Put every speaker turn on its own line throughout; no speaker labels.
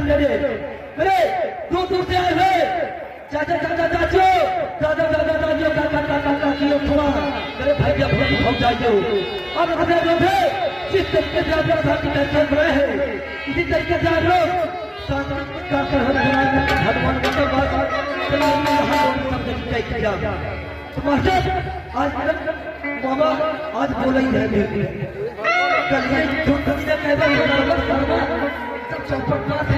मेरे मेरे दूर दूर से आए हुए। चाचा चाचा, चाचो। दादा दादा दादियों काका काका काकियों थोड़ा। मेरे भाई अब हम हम जाइए अब हमें जो है। जिस तरीके से आप शांति का चल रहे हैं, इसी तरीके से आप लोग भगवान किया तो आज मामा आज बोला ही है। कल ये जो कभी ने कहते हैं चौपट ना थे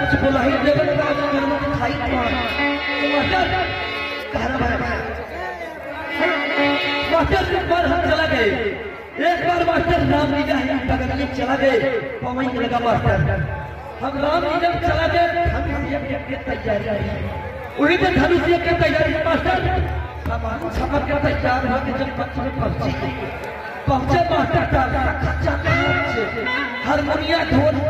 कुछ बोला ही आज खाई तो मास्टर भाई मास्टर एक बार हम चला गए एक बार मास्टर राम है में चला गए पवई लगा मास्टर हम राम लीला में चला गए तैयारी है वही तो धनुष के तैयारी है मास्टर सामान सामान का तैयार हो के जब पक्ष में पहुँची पहुँचे मास्टर खच्चा हारमोनिया ढोल